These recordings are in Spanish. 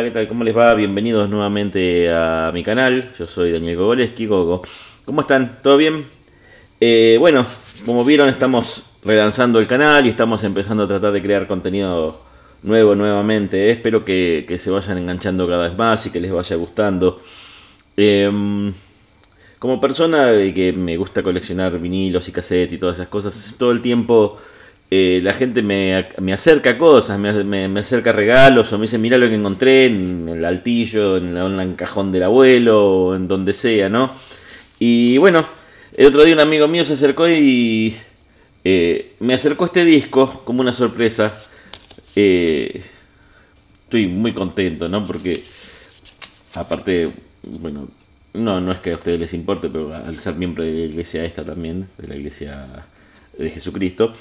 Hola, ¿qué tal? ¿Cómo les va? Bienvenidos nuevamente a mi canal. Yo soy Daniel Gogoleski, Gogo. ¿Cómo están? ¿Todo bien? Eh, bueno, como vieron, estamos relanzando el canal y estamos empezando a tratar de crear contenido nuevo nuevamente. Espero que, se vayan enganchando cada vez más y que les vaya gustando. Em, como persona que me gusta coleccionar vinilos y cassettes y todas esas cosas, todo el tiempo eh, la gente me, acerca cosas, me, acerca regalos o me dice, mira lo que encontré en el altillo, en, el cajón del abuelo o en donde sea, ¿no? Y bueno, el otro día un amigo mío se acercó y eh, me acercó este disco como una sorpresa. Eh, estoy muy contento, ¿no? Porque aparte, bueno, no, no es que a ustedes les importe, pero al ser miembro de la iglesia esta también, de la iglesia de Jesucristo,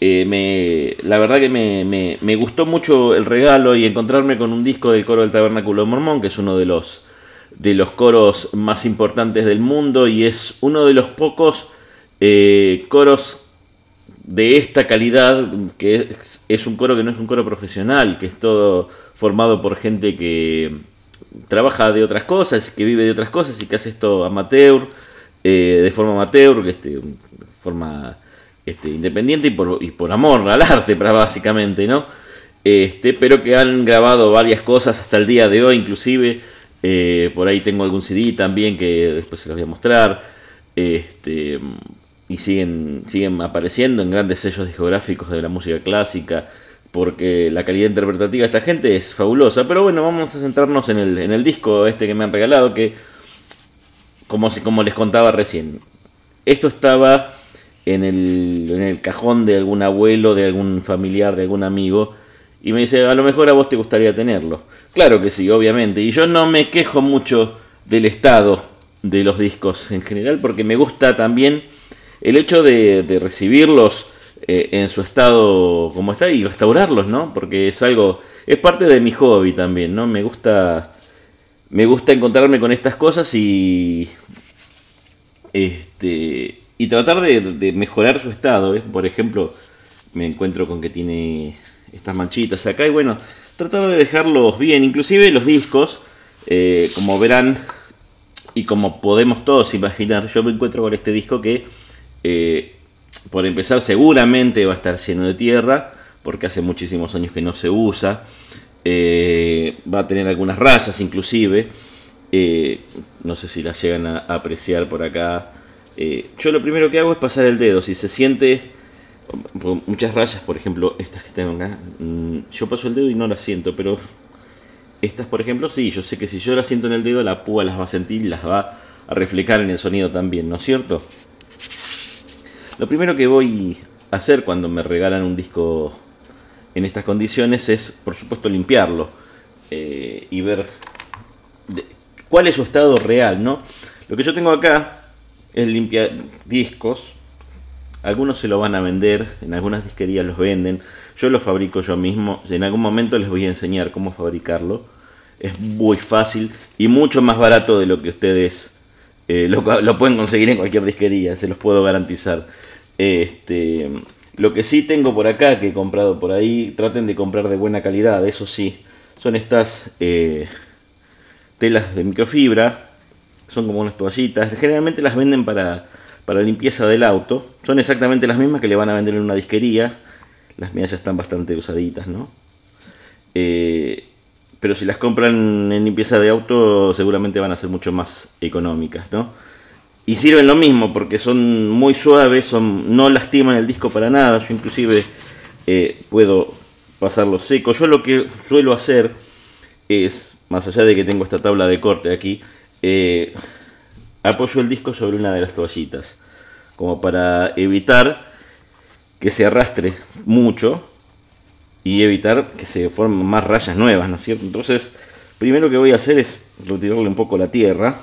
eh, me, la verdad que me, me, gustó mucho el regalo y encontrarme con un disco del coro del Tabernáculo de Mormón, que es uno de los, de los coros más importantes del mundo y es uno de los pocos eh, coros de esta calidad, que es, un coro que no es un coro profesional, que es todo formado por gente que trabaja de otras cosas, que vive de otras cosas y que hace esto amateur, eh, de forma amateur, este, de forma este, independiente y por, amor al arte, básicamente, ¿no? Este, pero que han grabado varias cosas hasta el día de hoy, inclusive. Eh, por ahí tengo algún CD también que después se los voy a mostrar. Este, y siguen, siguen apareciendo en grandes sellos discográficos de la música clásica. Porque la calidad interpretativa de esta gente es fabulosa. Pero bueno, vamos a centrarnos en el, en el disco este que me han regalado. Que, como, como les contaba recién, esto estaba en el, en el cajón de algún abuelo, de algún familiar, de algún amigo, y me dice, a lo mejor a vos te gustaría tenerlo. Claro que sí, obviamente, y yo no me quejo mucho del estado de los discos en general, porque me gusta también el hecho de, recibirlos eh, en su estado como está y restaurarlos, ¿no? Porque es algo, es parte de mi hobby también, ¿no? Me gusta, me gusta encontrarme con estas cosas y, este, y tratar de, mejorar su estado. Por ejemplo, me encuentro con que tiene estas manchitas acá y bueno, tratar de dejarlos bien. Inclusive los discos, eh, como verán y como podemos todos imaginar, yo me encuentro con este disco que, eh, por empezar, seguramente va a estar lleno de tierra, porque hace muchísimos años que no se usa. Eh, va a tener algunas rayas inclusive. no sé si las llegan a apreciar por acá eh, yo lo primero que hago es pasar el dedo. Si se siente muchas rayas, por ejemplo, estas que tengo acá, mm, yo paso el dedo y no las siento, pero estas, por ejemplo, sí, yo sé que si yo las siento en el dedo, la púa las va a sentir y las va a reflejar en el sonido también, ¿no es cierto? Lo primero que voy a hacer cuando me regalan un disco en estas condiciones es, por supuesto, limpiarlo eh, y ver cuál es su estado real, ¿no? Lo que yo tengo acá es limpia discos. Algunos se lo van a vender, en algunas disquerías los venden. Yo lo fabrico yo mismo. En algún momento les voy a enseñar cómo fabricarlo. Es muy fácil y mucho más barato de lo que ustedes eh, lo, pueden conseguir en cualquier disquería, se los puedo garantizar. Este, lo que sí tengo por acá, que he comprado por ahí, traten de comprar de buena calidad, eso sí. Son estas eh, telas de microfibra son como unas toallitas, generalmente las venden para, para limpieza del auto, son exactamente las mismas que le van a vender en una disquería, las mías ya están bastante usaditas, ¿no? Eh, pero si las compran en limpieza de auto seguramente van a ser mucho más económicas, ¿no? Y sirven lo mismo porque son muy suaves, son, no lastiman el disco para nada, yo inclusive eh, puedo pasarlo seco. Yo lo que suelo hacer es, más allá de que tengo esta tabla de corte aquí, eh, apoyo el disco sobre una de las toallitas, como para evitar que se arrastre mucho y evitar que se formen más rayas nuevas, ¿no es cierto? Entonces, primero que voy a hacer es retirarle un poco la tierra.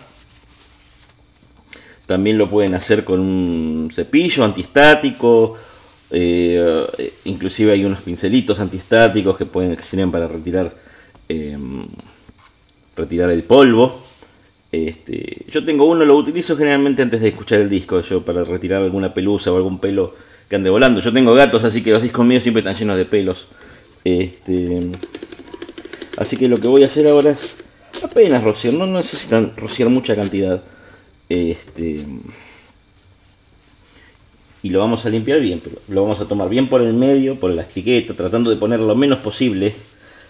También lo pueden hacer con un cepillo antiestático. Eh, inclusive hay unos pincelitos antiestáticos que pueden que sirven para retirar eh, retirar el polvo. Este, yo tengo uno, lo utilizo generalmente antes de escuchar el disco, yo para retirar alguna pelusa o algún pelo que ande volando. Yo tengo gatos, así que los discos míos siempre están llenos de pelos. Este, Así que lo que voy a hacer ahora es apenas rociar, no necesitan rociar mucha cantidad. Este, y lo vamos a limpiar bien, pero lo vamos a tomar bien por el medio, por la etiqueta, tratando de poner lo menos posible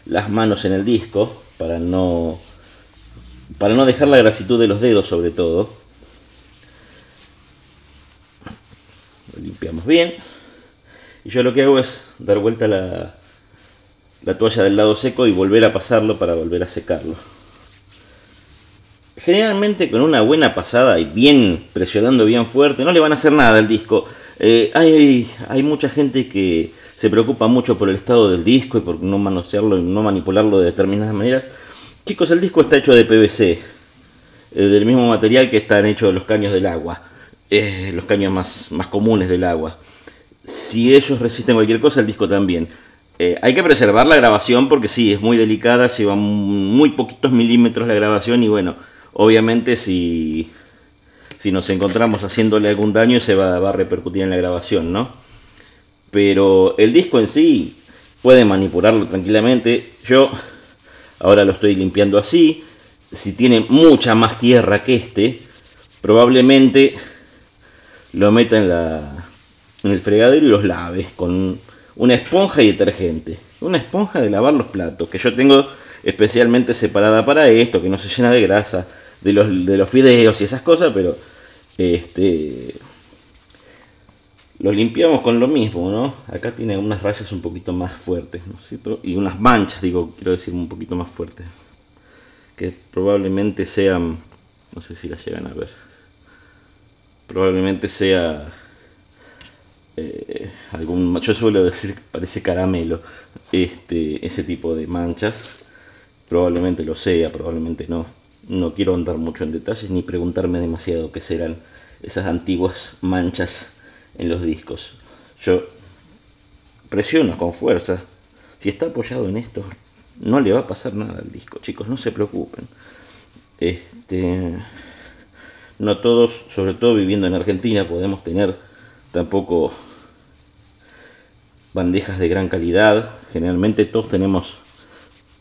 las manos en el disco para no para no dejar la grasitud de los dedos sobre todo. Lo limpiamos bien. Y yo lo que hago es dar vuelta la, la toalla del lado seco y volver a pasarlo para volver a secarlo. Generalmente con una buena pasada y bien presionando bien fuerte, no le van a hacer nada al disco. Eh, hay, mucha gente que se preocupa mucho por el estado del disco y por no manosearlo no manipularlo de determinadas maneras. Chicos, el disco está hecho de PVC, eh, del mismo material que están hechos los caños del agua, eh, los caños más, más comunes del agua. Si ellos resisten cualquier cosa, el disco también. hay que preservar la grabación porque sí, es muy delicada, lleva muy poquitos milímetros la grabación y bueno, obviamente si si nos encontramos haciéndole algún daño se va, a repercutir en la grabación, ¿no? Pero el disco en sí puede manipularlo tranquilamente. Yo ahora lo estoy limpiando así. Si tiene mucha más tierra que este, probablemente lo meta en, la, en el fregadero y los laves con una esponja y detergente. Una esponja de lavar los platos, que yo tengo especialmente separada para esto, que no se llena de grasa, de los, de los fideos y esas cosas, pero este, lo limpiamos con lo mismo, ¿no? Acá tiene unas rayas un poquito más fuertes, ¿no Y unas manchas, digo, quiero decir, un poquito más fuertes. Que probablemente sean, no sé si las llegan a ver. Probablemente sea eh, algún, yo suelo decir que parece caramelo, este, ese tipo de manchas. Probablemente lo sea, probablemente no. No quiero andar mucho en detalles ni preguntarme demasiado qué serán esas antiguas manchas en los discos. Yo presiono con fuerza. Si está apoyado en esto, no le va a pasar nada al disco, chicos, no se preocupen. Este, no todos, sobre todo viviendo en Argentina, podemos tener tampoco bandejas de gran calidad. Generalmente todos tenemos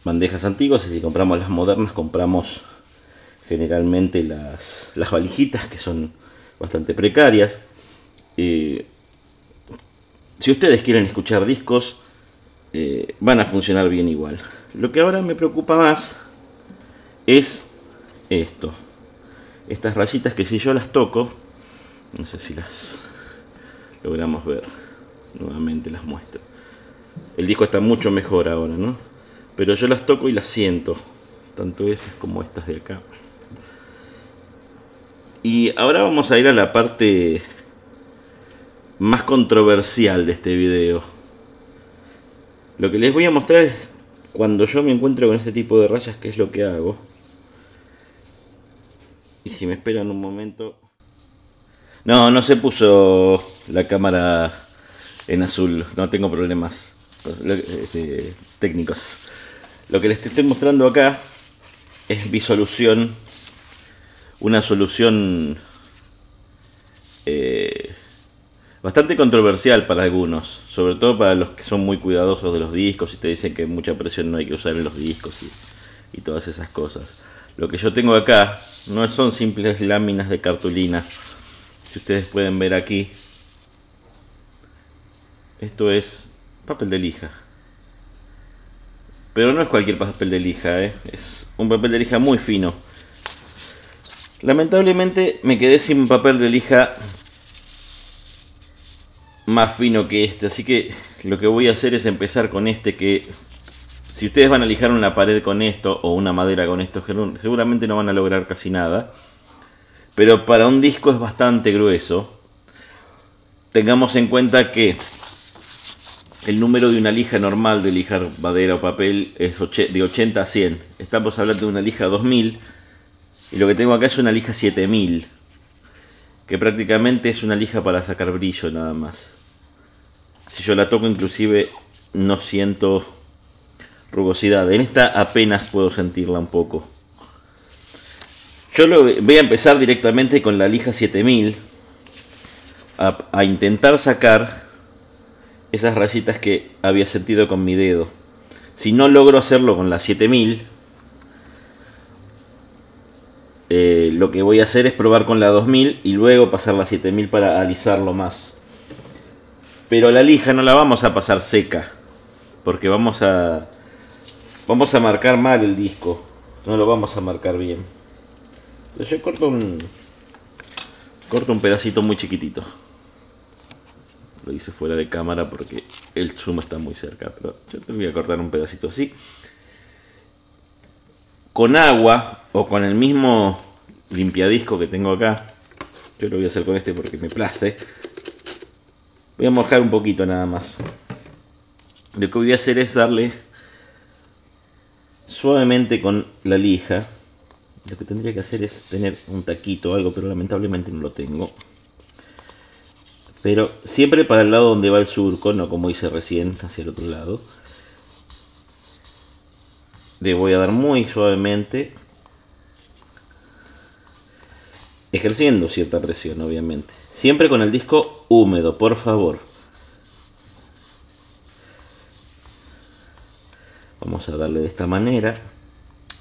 bandejas antiguas y si compramos las modernas compramos generalmente las, las valijitas que son bastante precarias. Si ustedes quieren escuchar discos, eh, van a funcionar bien igual. Lo que ahora me preocupa más es esto. Estas rayitas que si yo las toco, no sé si las logramos ver. Nuevamente las muestro. El disco está mucho mejor ahora, ¿no? Pero yo las toco y las siento. Tanto esas como estas de acá. Y ahora vamos a ir a la parte más controversial de este video. Lo que les voy a mostrar es cuando yo me encuentro con este tipo de rayas, qué es lo que hago. Y si me esperan un momento... No, no se puso la cámara en azul, no tengo problemas este, técnicos. Lo que les estoy mostrando acá es mi solución una solución eh, bastante controversial para algunos, sobre todo para los que son muy cuidadosos de los discos y te dicen que mucha presión no hay que usar en los discos y, todas esas cosas. Lo que yo tengo acá no son simples láminas de cartulina, si ustedes pueden ver aquí, esto es papel de lija. Pero no es cualquier papel de lija, ¿eh? es un papel de lija muy fino Lamentablemente me quedé sin papel de lija más fino que este, así que lo que voy a hacer es empezar con este que si ustedes van a lijar una pared con esto o una madera con esto, seguramente no van a lograr casi nada. Pero para un disco es bastante grueso. Tengamos en cuenta que el número de una lija normal de lijar madera o papel es de 80 a 100. Estamos hablando de una lija 2000 y lo que tengo acá es una lija 7000. Que prácticamente es una lija para sacar brillo nada más. Si yo la toco inclusive no siento rugosidad. En esta apenas puedo sentirla un poco. Yo lo voy a empezar directamente con la lija 7000. A, a intentar sacar esas rayitas que había sentido con mi dedo. Si no logro hacerlo con la 7000, eh, lo que voy a hacer es probar con la 2000 y luego pasar la 7000 para alisarlo más. Pero la lija no la vamos a pasar seca, porque vamos a vamos a marcar mal el disco, no lo vamos a marcar bien. Yo corto un corto un pedacito muy chiquitito. Lo hice fuera de cámara porque el zoom está muy cerca, pero yo te voy a cortar un pedacito así. Con agua o con el mismo limpiadisco que tengo acá. Yo lo voy a hacer con este porque me place. Voy a mojar un poquito nada más. Lo que voy a hacer es darle suavemente con la lija. Lo que tendría que hacer es tener un taquito o algo, pero lamentablemente no lo tengo. Pero siempre para el lado donde va el surco, no como hice recién, hacia el otro lado. Le voy a dar muy suavemente. Ejerciendo cierta presión, obviamente. Siempre con el disco húmedo, por favor. Vamos a darle de esta manera.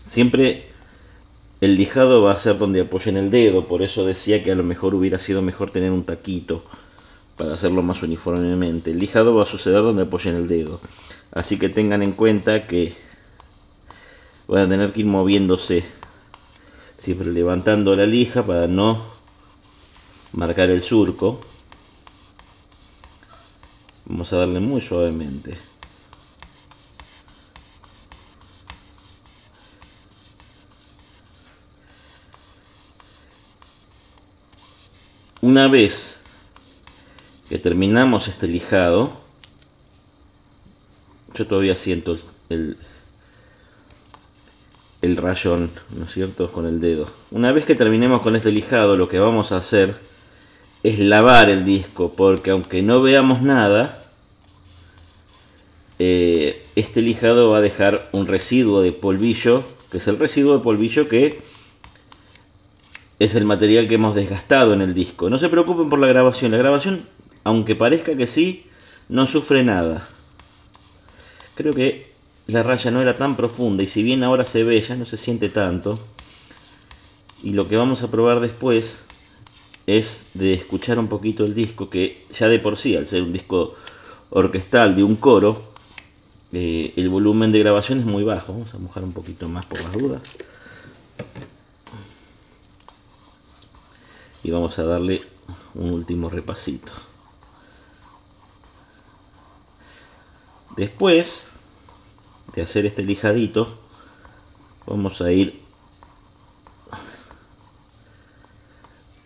Siempre el lijado va a ser donde apoyen el dedo, por eso decía que a lo mejor hubiera sido mejor tener un taquito para hacerlo más uniformemente. El lijado va a suceder donde apoyen el dedo. Así que tengan en cuenta que van a tener que ir moviéndose. Siempre levantando la lija para no marcar el surco. Vamos a darle muy suavemente. Una vez que terminamos este lijado, yo todavía siento el, el rayón, ¿no es cierto?, con el dedo. Una vez que terminemos con este lijado, lo que vamos a hacer es lavar el disco, porque aunque no veamos nada, eh, este lijado va a dejar un residuo de polvillo, que es el residuo de polvillo que es el material que hemos desgastado en el disco. No se preocupen por la grabación, la grabación aunque parezca que sí, no sufre nada. Creo que la raya no era tan profunda y si bien ahora se ve ya no se siente tanto. Y lo que vamos a probar después es de escuchar un poquito el disco que ya de por sí, al ser un disco orquestal de un coro, eh, el volumen de grabación es muy bajo. Vamos a mojar un poquito más por las dudas. Y vamos a darle un último repasito. Después de hacer este lijadito, vamos a ir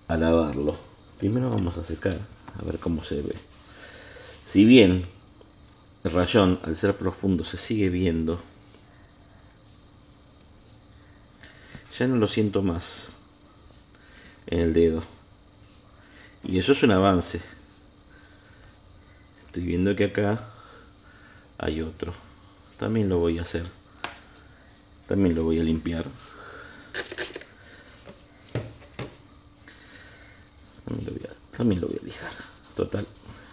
a lavarlo. Primero vamos a secar, a ver cómo se ve. Si bien el rayón, al ser profundo, se sigue viendo, ya no lo siento más en el dedo. Y eso es un avance. Estoy viendo que acá hay otro. También lo voy a hacer. También lo voy a limpiar. También lo voy a, lijar. Total.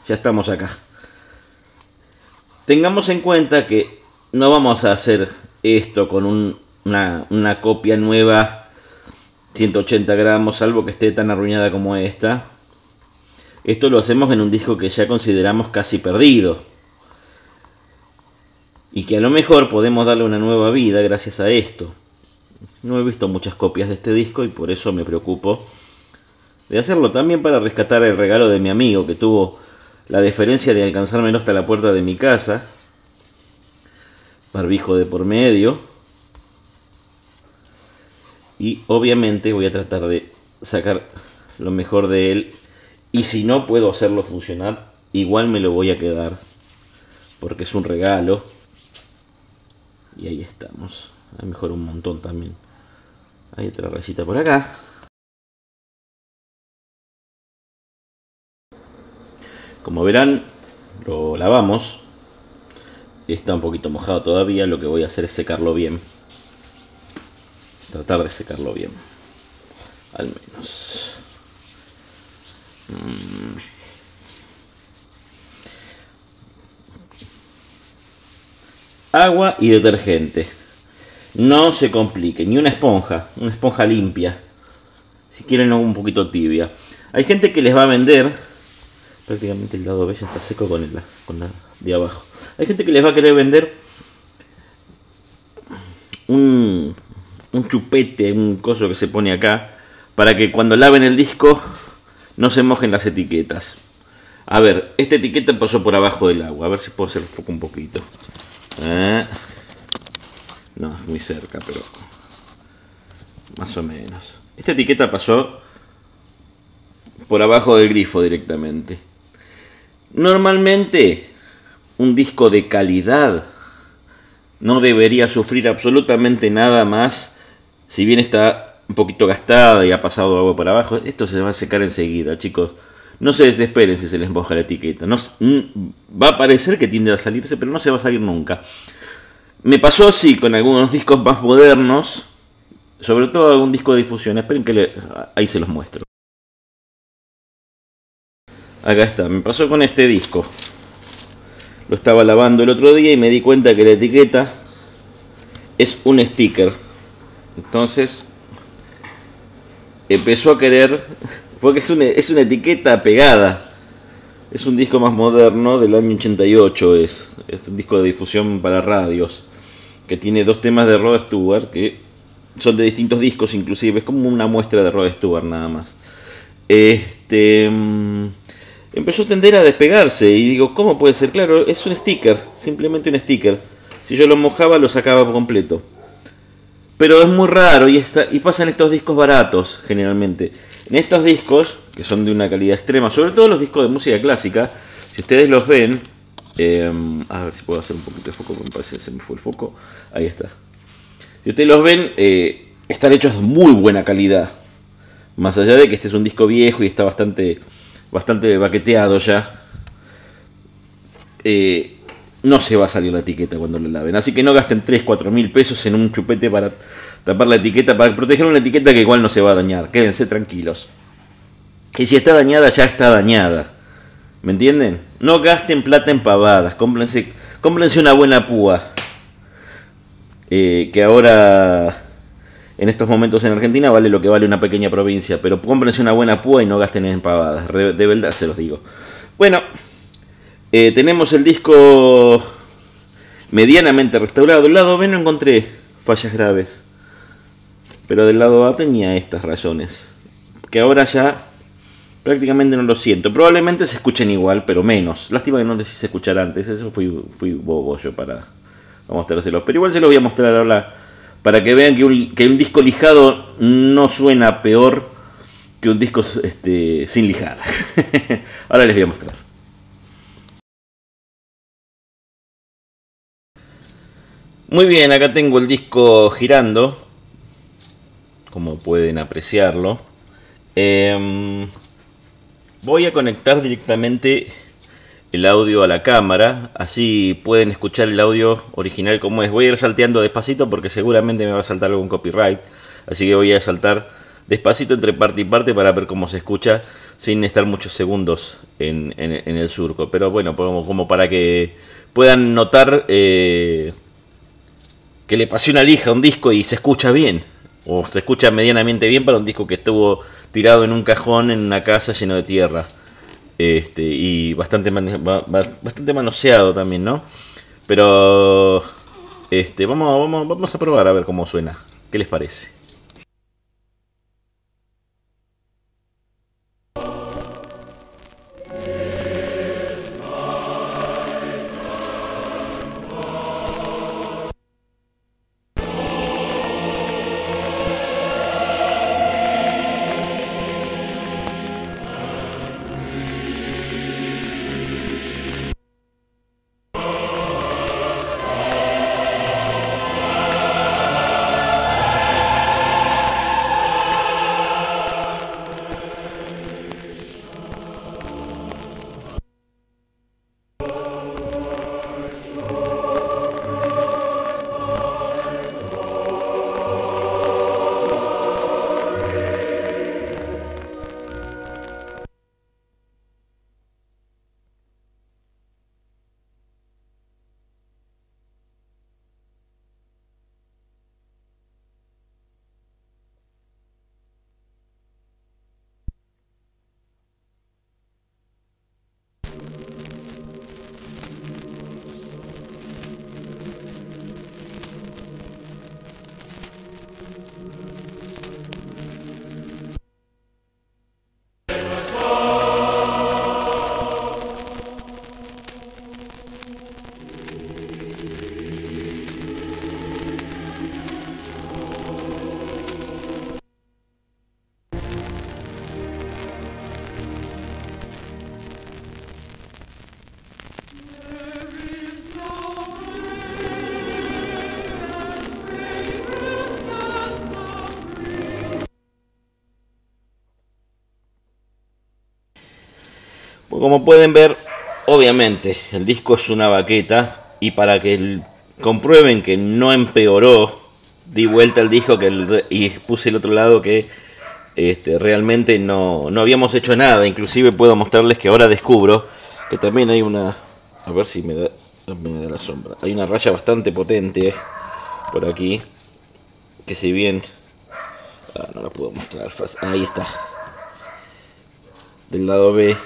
Ya estamos acá. Tengamos en cuenta que no vamos a hacer esto con una, una copia nueva 180 gramos, salvo que esté tan arruinada como esta. Esto lo hacemos en un disco que ya consideramos casi perdido y que a lo mejor podemos darle una nueva vida gracias a esto. No he visto muchas copias de este disco y por eso me preocupo de hacerlo también para rescatar el regalo de mi amigo que tuvo la deferencia de alcanzármelo hasta la puerta de mi casa. Barbijo de por medio. Y obviamente voy a tratar de sacar lo mejor de él. Y si no puedo hacerlo funcionar, igual me lo voy a quedar. Porque es un regalo. Y ahí estamos. Ahí mejor un montón también. Hay otra rayita por acá. Como verán, lo lavamos. Está un poquito mojado todavía. Lo que voy a hacer es secarlo bien. Tratar de secarlo bien. Al menos. Mm. Agua y detergente. No se complique, ni una esponja, una esponja limpia. Si quieren un poquito tibia. Hay gente que les va a vender, prácticamente el lado B ya está seco con, el, con la de abajo. Hay gente que les va a querer vender un, un chupete, un coso que se pone acá, para que cuando laven el disco no se mojen las etiquetas. A ver, esta etiqueta pasó por abajo del agua. A ver si puedo hacer foco un poquito. Eh. No, es muy cerca, pero más o menos. Esta etiqueta pasó por abajo del grifo directamente. Normalmente, un disco de calidad no debería sufrir absolutamente nada más. Si bien está un poquito gastada y ha pasado agua por abajo, esto se va a secar enseguida, chicos. No se desesperen si se les moja la etiqueta. No, va a parecer que tiende a salirse, pero no se va a salir nunca. Me pasó así con algunos discos más modernos, sobre todo algún disco de difusión. Esperen que ahí se los muestro. Acá está, me pasó con este disco. Lo estaba lavando el otro día y me di cuenta que la etiqueta es un sticker. Entonces empezó a querer, porque es una, es una etiqueta pegada. Es un disco más moderno del año 88, es, es un disco de difusión para radios que tiene dos temas de Rod Stewart que son de distintos discos inclusive, es como una muestra de Rod Stewart nada más. Este mm, empezó a tender a despegarse y digo, ¿cómo puede ser? Claro, es un sticker, simplemente un sticker. Si yo lo mojaba lo sacaba por completo. Pero es muy raro y, está, y pasa en estos discos baratos generalmente. En estos discos, que son de una calidad extrema, sobre todo los discos de música clásica, si ustedes los ven, Em, a ver si puedo hacer un poquito de foco, me parece que se me fue el foco. Ahí está. Si ustedes los ven, eh, están hechos de muy buena calidad. Más allá de que este es un disco viejo y está bastante, bastante baqueteado ya. Eh, no se va a salir la etiqueta cuando lo laven. Así que no gasten 3, 4 mil pesos en un chupete para tapar la etiqueta, para proteger una etiqueta que igual no se va a dañar. Quédense tranquilos. Y si está dañada, ya está dañada. ¿Me entienden? No gasten plata en pavadas, cómprense, una buena púa. Eh, que ahora, en estos momentos en Argentina, vale lo que vale una pequeña provincia. Pero cómprense una buena púa y no gasten en pavadas. De, verdad se los digo. Bueno, eh, tenemos el disco medianamente restaurado. Del lado B no encontré fallas graves. Pero del lado A tenía estas razones. Que ahora ya prácticamente no lo siento. Probablemente se escuchen igual, pero menos. Lástima que no les hice escuchar antes, eso fui, fui bobo yo para, mostrárselos. Pero igual se los voy a mostrar ahora para que vean que un, disco lijado no suena peor que un disco este, sin lijar. ahora les voy a mostrar. Muy bien, acá tengo el disco girando, como pueden apreciarlo. Eh, Voy a conectar directamente el audio a la cámara, así pueden escuchar el audio original como es. Voy a ir salteando despacito porque seguramente me va a saltar algún copyright, así que voy a saltar despacito entre parte y parte para ver cómo se escucha sin estar muchos segundos en, el surco. Pero bueno, como, para que puedan notar eh, que le pasé una lija a un disco y se escucha bien, o se escucha medianamente bien para un disco que estuvo tirado en un cajón en una casa lleno de tierra. Este, y bastante, bastante manoseado también, ¿no? Pero este, vamos, vamos, vamos a probar a ver cómo suena. ¿Qué les parece? Como pueden ver, obviamente el disco es una baqueta y para que comprueben que no empeoró, di vuelta el disco y puse el otro lado que este, realmente no, no habíamos hecho nada. Inclusive puedo mostrarles que ahora descubro que también hay una... A ver si me da, me da la sombra. Hay una raya bastante potente por aquí. Que si bien... Ah, no la puedo mostrar. Ahí está. Del lado B.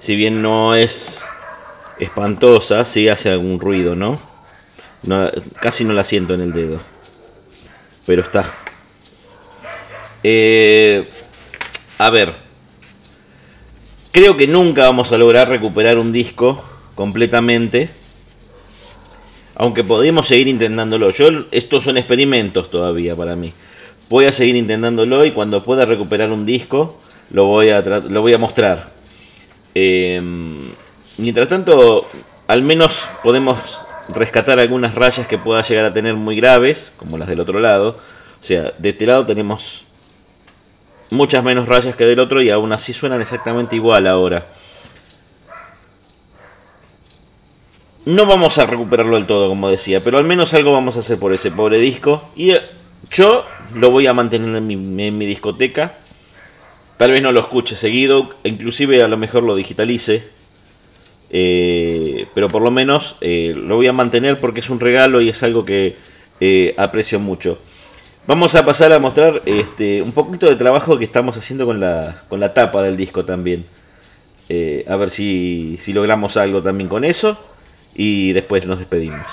Si bien no es espantosa, sí hace algún ruido, ¿no? casi no la siento en el dedo. Pero está. Eh, a ver. Creo que nunca vamos a lograr recuperar un disco completamente. Aunque podemos seguir intentándolo. Yo, estos son experimentos todavía para mí. Voy a seguir intentándolo y cuando pueda recuperar un disco lo voy a, lo voy a mostrar. Em, mientras tanto, al menos podemos rescatar algunas rayas que pueda llegar a tener muy graves, como las del otro lado. O sea, de este lado tenemos muchas menos rayas que del otro y aún así suenan exactamente igual ahora. No vamos a recuperarlo del todo, como decía, pero al menos algo vamos a hacer por ese pobre disco. Y eh, yo lo voy a mantener en mi, discoteca. Tal vez no lo escuche seguido, inclusive a lo mejor lo digitalice. Eh, pero por lo menos eh, lo voy a mantener porque es un regalo y es algo que aprecio mucho. Vamos a pasar a mostrar este, un poquito de trabajo que estamos haciendo con la, con la tapa del disco también. Eh, a ver si, si logramos algo también con eso. Y después nos despedimos.